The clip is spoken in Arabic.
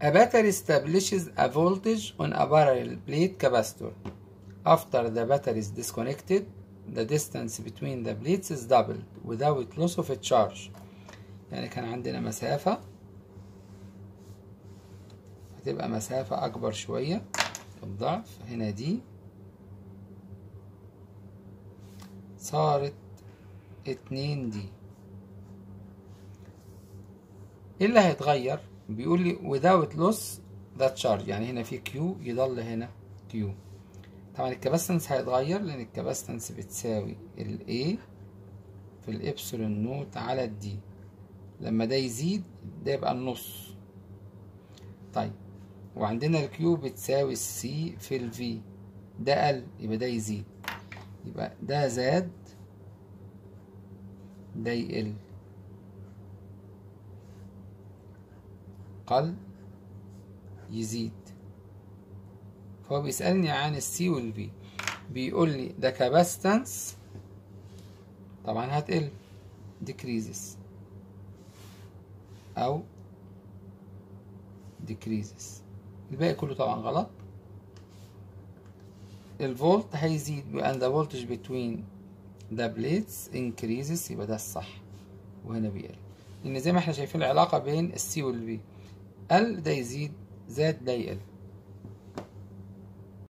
A battery establishes a voltage on a parallel plate capacitor. After the battery is disconnected, the distance between the plates is doubled without loss of charge. يعني كان عندنا مسافة هتبقى مسافة أكبر شوية الضعف هنا دي صارت اتنين دي إيه اللي هيتغير بيقول لي without loss that charge. يعني هنا في Q يضل هنا Q طبعا ال capacitance هيتغير لأن ال capacitance بتساوي ال A في ال epsilon naught على ال d لما ده يزيد ده يبقى النص. طيب وعندنا ال Q بتساوي ال C في ال V ده قل يبقى ده يزيد. يبقى ده زاد ده يقل. قل يزيد. فهو بيسألني عن ال C وال V بيقول لي ده capacitance طبعا هتقل decreases. أو decreases. الباقي كله طبعا غلط. الفولت هيزيد. and the voltage between the plates increases. يبقى ده الصح. وهنا بيقل. لأن زي ما إحنا شايفين العلاقة بين السي والفي قل ده يزيد زاد ده يقل.